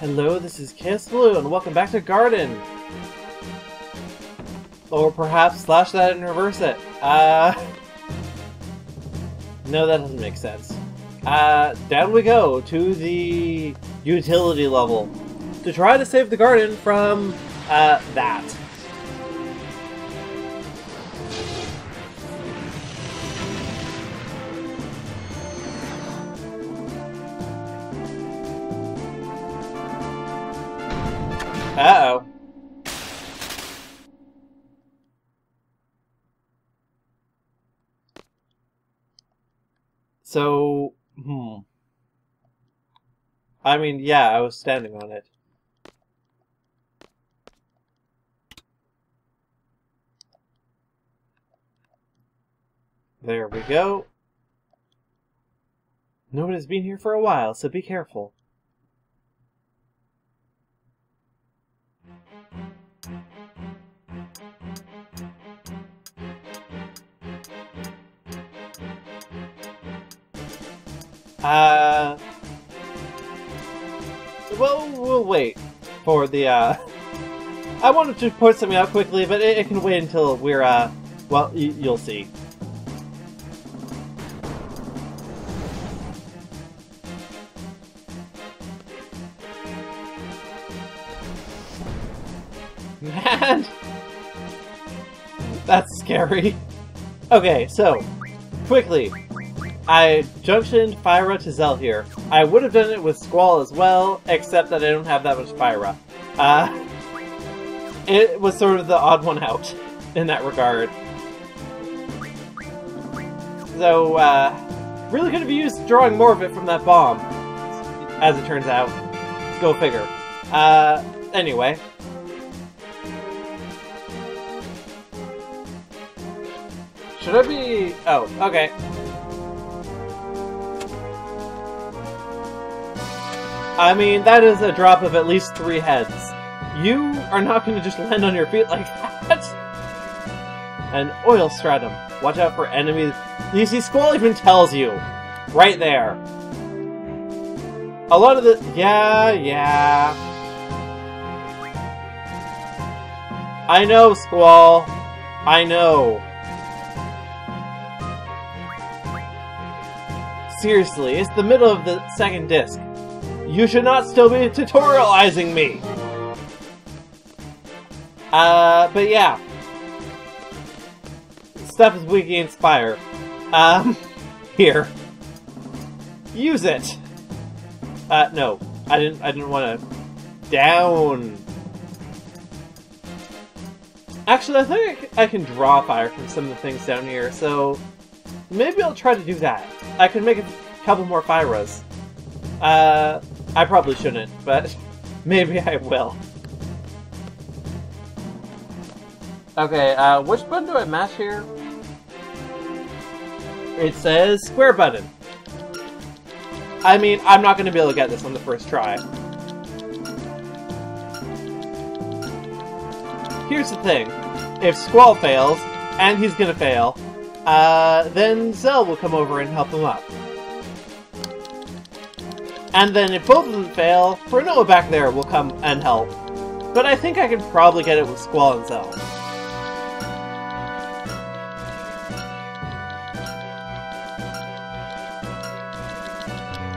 Hello, this is Kaosubaloo, and welcome back to Garden! Or perhaps slash that and reverse it. Uh... No, that doesn't make sense. Uh, down we go to the utility level to try to save the garden from, uh, that. So, hmm. I mean, yeah, I was standing on it. There we go. Nobody's been here for a while, so be careful. Uh, well, we'll wait for the, uh, I wanted to put something out quickly, but it, it can wait until we're, uh, well, you'll see. Man! That's scary. Okay, so, quickly, I junctioned Fira to Zell here. I would have done it with Squall as well, except that I don't have that much Fira. Uh, it was sort of the odd one out in that regard. So, uh, really could have used drawing more of it from that bomb, as it turns out. Go figure. Uh, anyway. Should I be... Oh, okay. I mean, that is a drop of at least three heads. You are not going to just land on your feet like that. An oil stratum. Watch out for enemies. You see, Squall even tells you. Right there. A lot of the... Yeah, yeah. I know, Squall. I know. Seriously, it's the middle of the second disc. You should not still be tutorializing me! Uh, but yeah. Stuff is weak against fire. Um, here. Use it! Uh, no. I didn't, I didn't want to... Down! Actually, I think I can draw fire from some of the things down here, so... Maybe I'll try to do that. I can make a couple more Firas. Uh, I probably shouldn't, but maybe I will. Okay, uh, which button do I mash here? It says square button. I mean, I'm not going to be able to get this on the first try. Here's the thing. If Squall fails, and he's going to fail, uh, then Zell will come over and help him up. And then if both of them fail, Rinoa back there will come and help. But I think I can probably get it with Squall and Zell.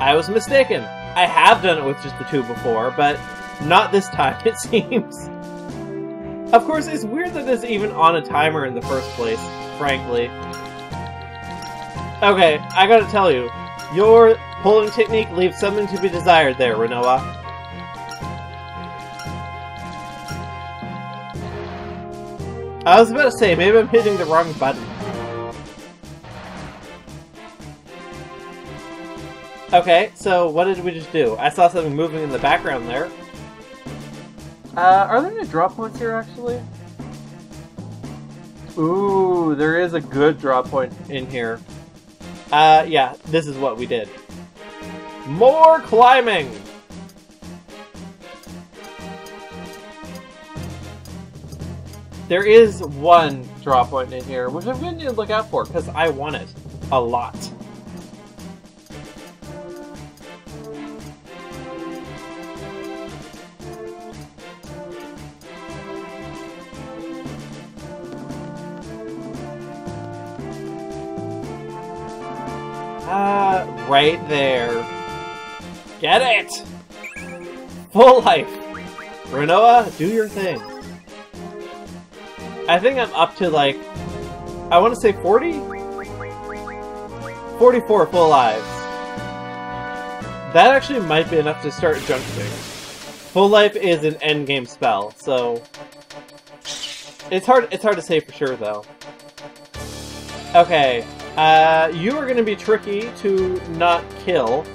I was mistaken. I have done it with just the two before, but not this time, it seems. Of course, it's weird that it's even on a timer in the first place, frankly. Okay, I gotta tell you, your pulling technique leaves something to be desired there, Rinoa. I was about to say, maybe I'm hitting the wrong button. Okay, so what did we just do? I saw something moving in the background there. Uh, are there any draw points here, actually? Ooh, there is a good draw point in here. Uh, yeah, this is what we did. More climbing! There is one draw point in here, which I'm going to look out for, because I want it. A lot. Uh, right there. Get it! Full life! Rinoa, do your thing. I think I'm up to like, I want to say 40? 44 full lives. That actually might be enough to start junctioning. Full life is an endgame spell, so it's hard. It's hard to say for sure though. Okay, uh, you are going to be tricky to not kill.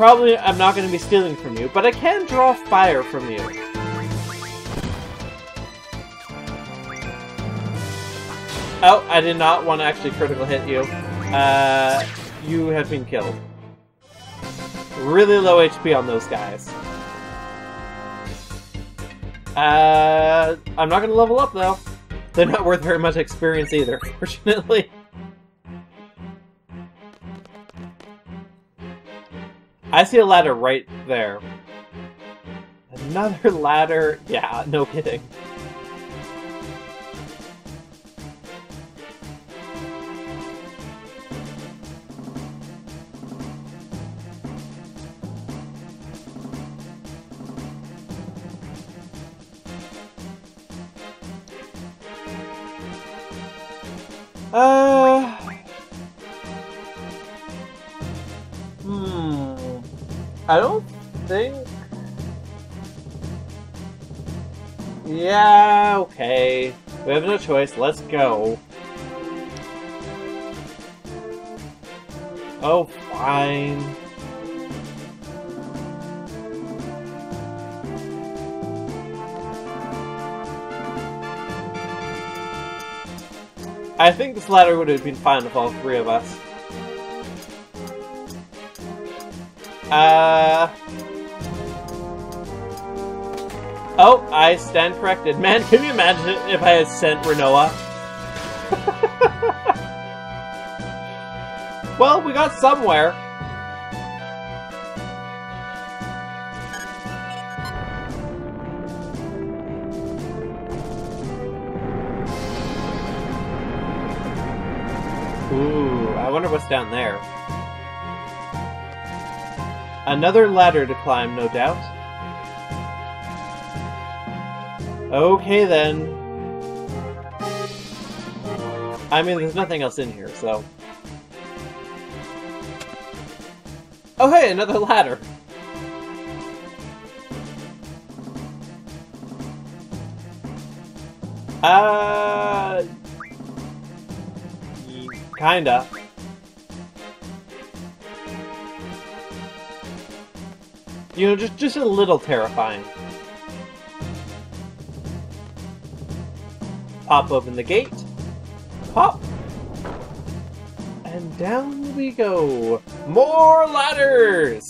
Probably I'm not going to be stealing from you, but I can draw fire from you. Oh, I did not want to actually critical hit you. Uh, you have been killed. Really low HP on those guys. Uh, I'm not going to level up, though. They're not worth very much experience either, fortunately. I see a ladder right there. Another ladder? Yeah, no kidding. Uh... I don't think... Yeah, okay. We have no choice. Let's go. Oh, fine. I think this ladder would have been fine with all three of us. Uh... Oh, I stand corrected. Man, can you imagine if I had sent Rinoa? well, we got somewhere. Ooh, I wonder what's down there. Another ladder to climb, no doubt. Okay then. I mean, there's nothing else in here, so... Oh hey, another ladder! Uh... Kinda. You know, just, just a little terrifying. Pop open the gate. Pop! And down we go. More ladders!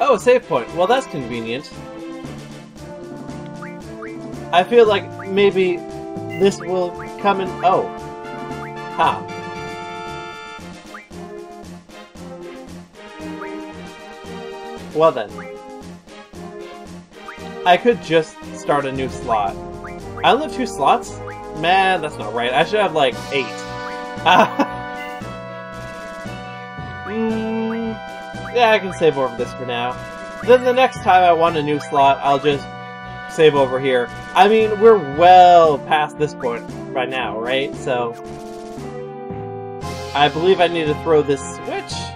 Oh, save point. Well, that's convenient. I feel like maybe this will come in... Oh. How? Well then. I could just start a new slot. I only have two slots? Man, that's not right. I should have like eight. mm, yeah, I can save over this for now. Then the next time I want a new slot, I'll just save over here. I mean, we're well past this point right now, right? So, I believe I need to throw this switch.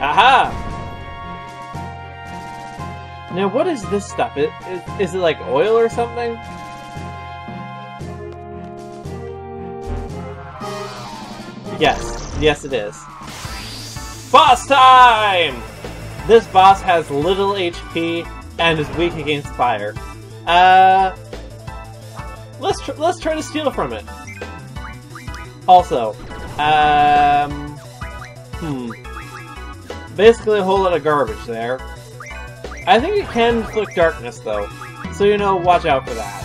Aha! Now, what is this stuff? Is, is it like oil or something? Yes. Yes, it is. Boss time! This boss has little HP and is weak against fire. Uh, let's tr let's try to steal from it. Also, um, hmm, basically a whole lot of garbage there. I think it can inflict darkness though, so you know, watch out for that.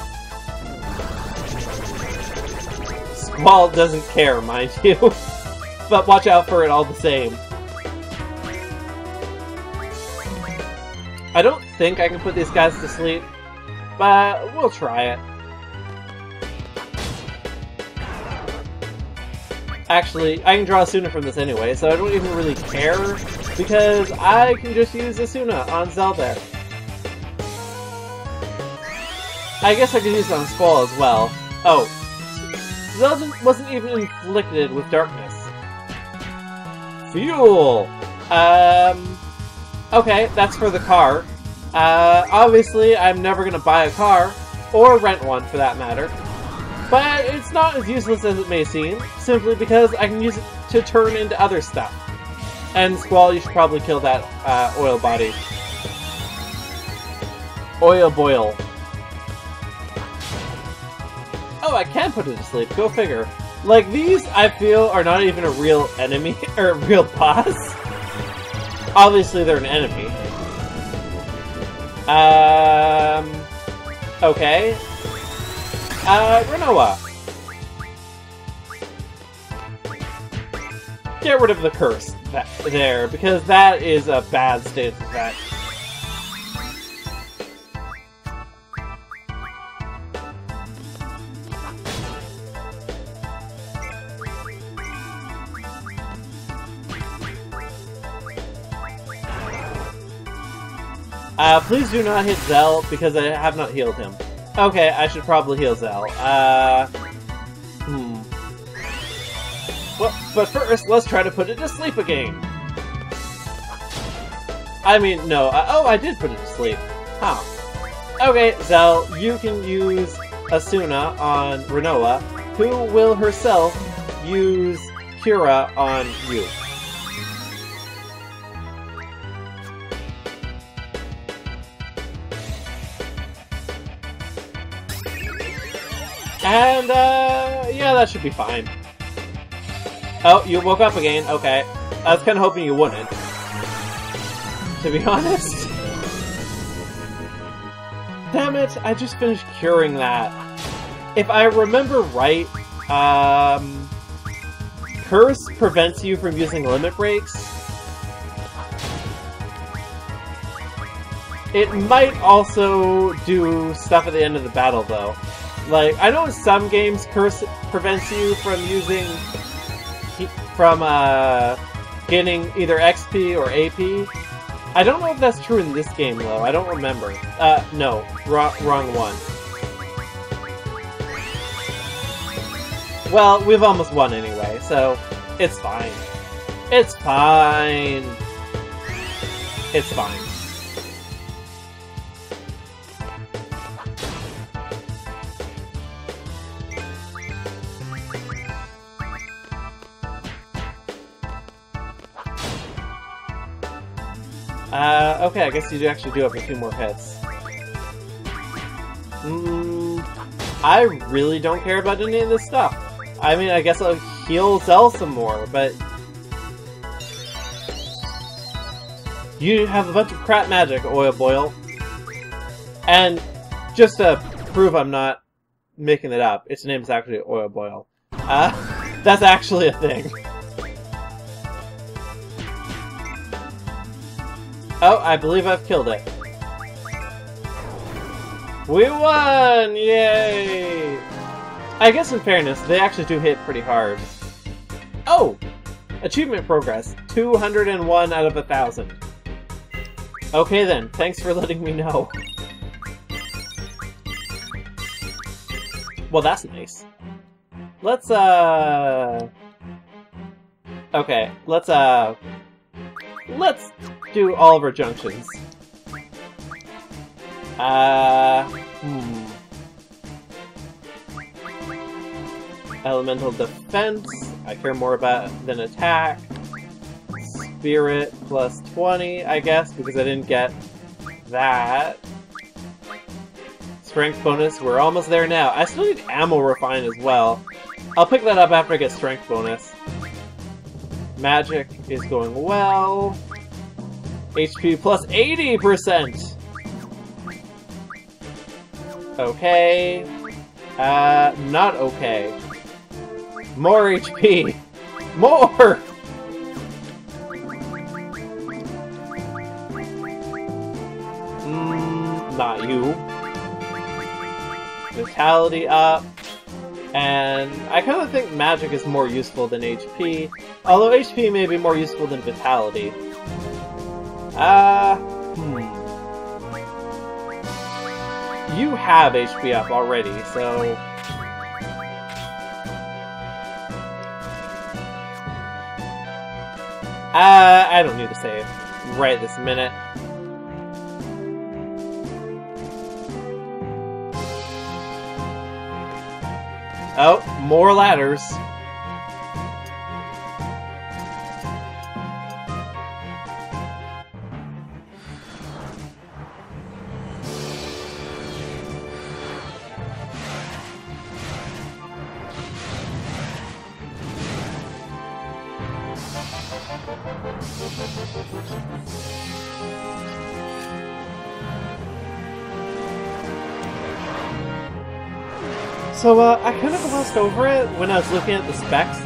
Squall doesn't care, mind you, but watch out for it all the same. I don't think I can put these guys to sleep, but we'll try it. Actually, I can draw Esuna from this anyway, so I don't even really care, because I can just use Esuna on Zelda. I guess I could use it on Squall as well. Oh, Zelda wasn't even inflicted with darkness. Fuel! Um, okay, that's for the car. Uh, obviously, I'm never gonna buy a car, or rent one for that matter. But it's not as useless as it may seem, simply because I can use it to turn into other stuff. And Squall, you should probably kill that uh, oil body. Oilboyle. Oh, I can put it to sleep. Go figure. Like, these, I feel, are not even a real enemy, or a real boss. Obviously, they're an enemy. Um... Okay. Uh, Rinoa. Get rid of the curse that, there, because that is a bad state of effect. Uh, please do not hit Zell, because I have not healed him. Okay, I should probably heal Zell. Uh... Well, but first, let's try to put it to sleep again. I mean, no. Uh, oh, I did put it to sleep. Huh. Okay, Zell, you can use Esuna on Rinoa, who will herself use Cura on you. And, uh, yeah, that should be fine. Oh, you woke up again. Okay. I was kind of hoping you wouldn't. To be honest. Damn it, I just finished curing that. If I remember right, um... Curse prevents you from using limit breaks. It might also do stuff at the end of the battle, though. Like, I know some games Curse prevents you from using... from, uh... getting either XP or AP. I don't know if that's true in this game, though. I don't remember. Uh, no. Wrong, wrong one. Well, we've almost won anyway, so it's fine. It's fine. It's fine. Uh, okay, I guess you do actually do have a few more hits. Mm, I really don't care about any of this stuff. I mean, I guess I'll heal Zell some more, but... You have a bunch of crap magic, Oilboyle. And just to prove I'm not making it up, its name is actually Oilboyle. Uh, that's actually a thing. Oh, I believe I've killed it. We won! Yay! I guess in fairness, they actually do hit pretty hard. Oh! Achievement progress. 201 out of a 1,000. Okay then, thanks for letting me know. Well, that's nice. Let's, uh... Okay, let's, uh... Let's do all of our junctions. Uh, hmm. Elemental defense, I care more about than attack. Spirit plus 20, I guess, because I didn't get that. Strength bonus, we're almost there now. I still need ammo refine as well. I'll pick that up after I get strength bonus. Magic is going well. HP plus 80%! Okay. Uh, not okay. More HP! More! Mm, not you. Vitality up. And I kind of think magic is more useful than HP, although HP may be more useful than vitality. Uh, hmm. You have HP up already, so... Uh, I don't need to save right this minute. Oh, more ladders. Glossed over it when I was looking at the specs,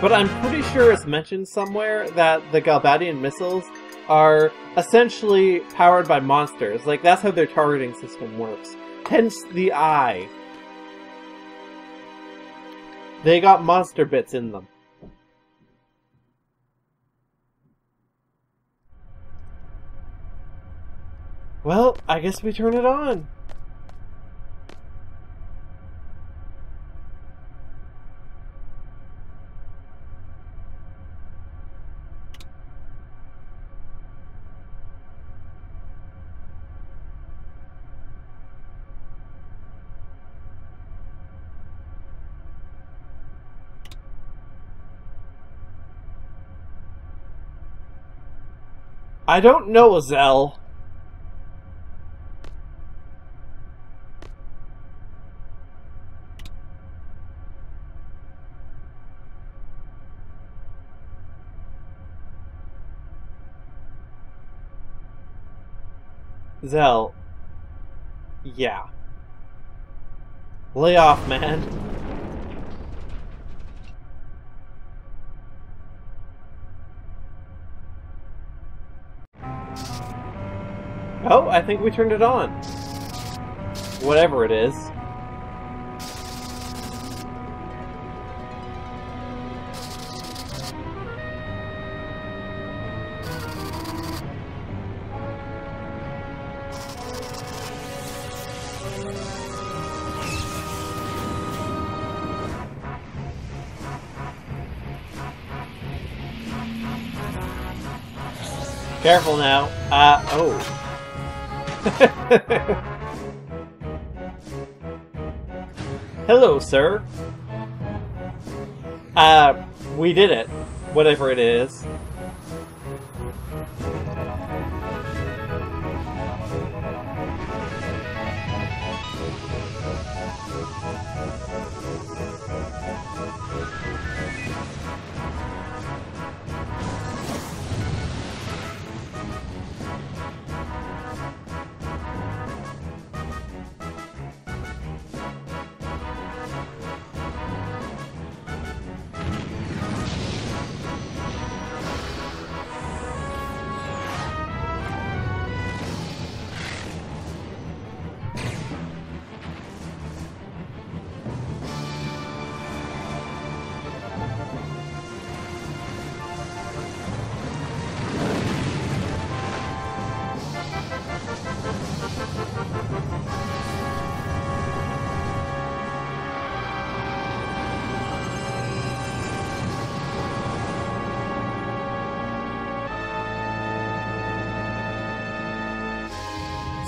but I'm pretty sure it's mentioned somewhere that the Galbadian missiles are essentially powered by monsters. Like, that's how their targeting system works. Hence the eye. They got monster bits in them. Well, I guess we turn it on. I don't know, Zell. Zell. Yeah. Lay off, man. Oh, I think we turned it on. Whatever it is. Careful now. Uh, oh. Hello, sir. Uh, we did it. Whatever it is.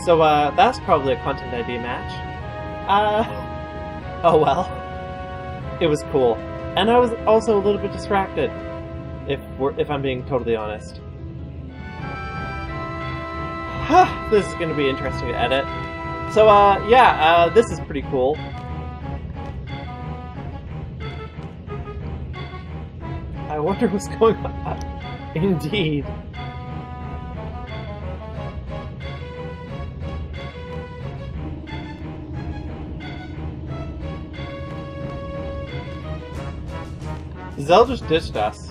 So, uh, that's probably a content ID match. Uh, oh well. It was cool. And I was also a little bit distracted, if we're, if I'm being totally honest. this is going to be interesting to edit. So, uh, yeah, uh, this is pretty cool. I wonder what's going on. Indeed. Zell just ditched us.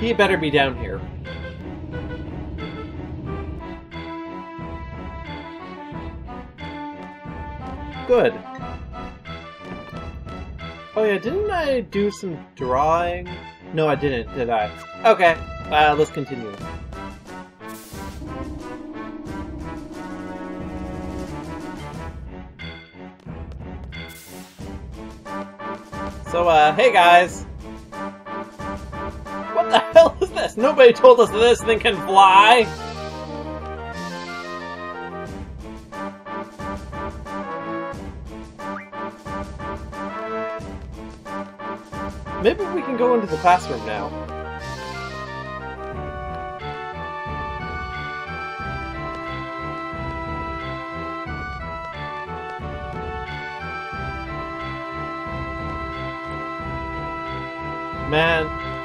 He better be down here. Good. Oh yeah, didn't I do some drawing? No, I didn't, did I? Okay, uh, let's continue. Uh, hey guys! What the hell is this? Nobody told us this thing can fly! Maybe we can go into the classroom now.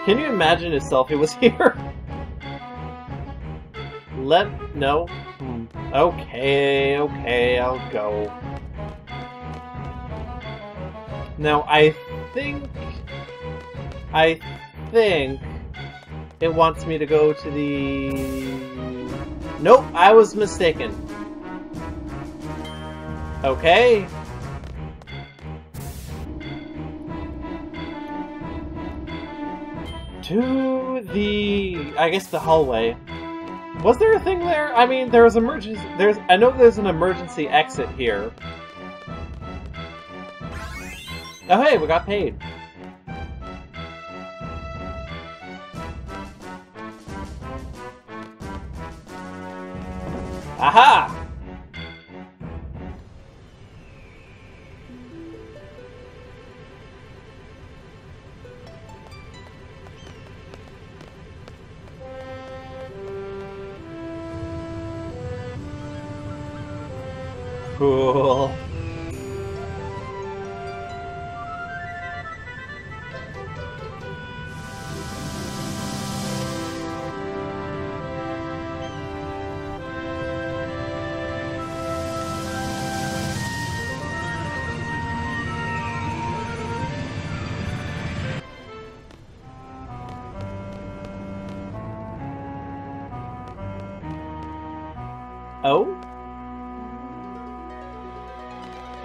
Can you imagine if Selphie was here? Let... no? Hmm. Okay, okay, I'll go. Now, I think... I think... It wants me to go to the... Nope, I was mistaken. Okay. To the... I guess the hallway. Was there a thing there? I mean, there was emergency... There's... I know there's an emergency exit here. Oh hey, we got paid. Aha! Cool.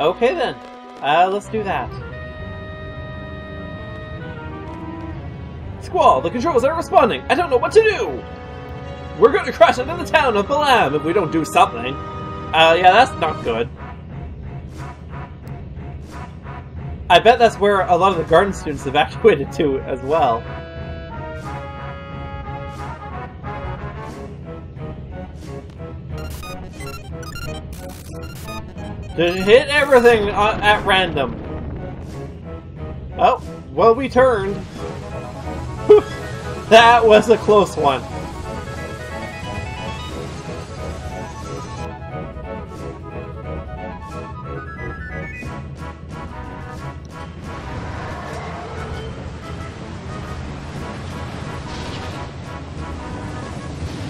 Okay then. Uh, let's do that. Squall, the controls aren't responding. I don't know what to do. We're going to crash into the town of Balamb if we don't do something. Uh, yeah, that's not good. I bet that's where a lot of the garden students evacuated to as well. Just hit everything at random. Oh, well, we turned. that was a close one.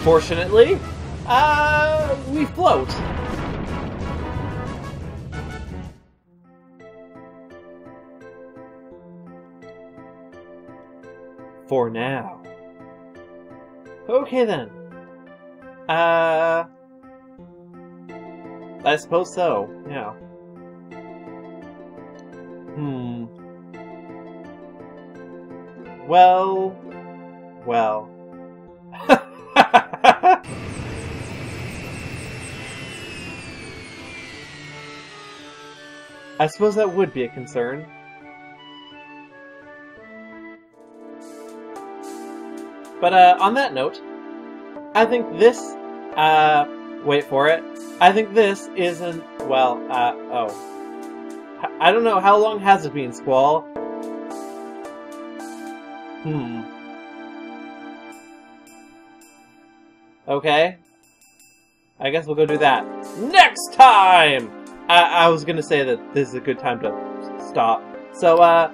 Fortunately, uh, we float. For now. Okay then. Uh... I suppose so, yeah. Hmm. Well... Well... I suppose that would be a concern. But uh, on that note, I think this, uh, wait for it. I think this isn't, well, uh, oh. I don't know, how long has it been, Squall? Hmm. Okay. I guess we'll go do that. Next time! I, I was gonna say that this is a good time to stop. So, uh,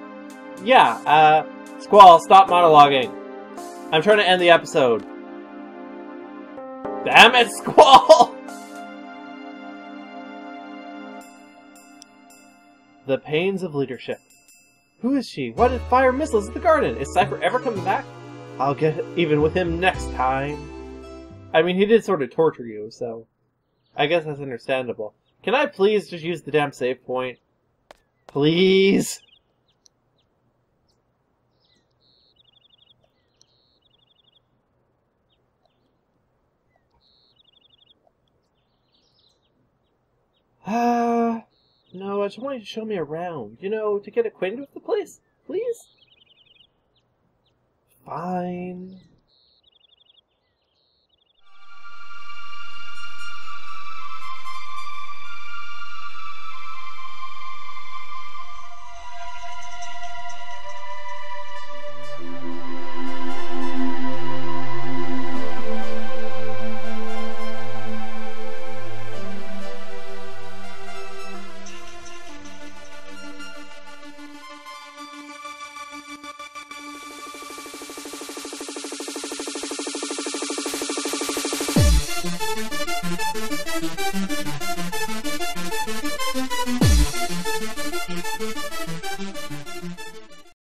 yeah, uh, Squall, stop monologuing. I'm trying to end the episode. Damn it, Squall! the pains of leadership. Who is she? Why did fire missiles at the garden? Is Seifer ever coming back? I'll get even with him next time. I mean, he did sort of torture you, so I guess that's understandable. Can I please just use the damn save point? Please? Ah, no, I just want you to show me around. You know, to get acquainted with the place, please? Fine.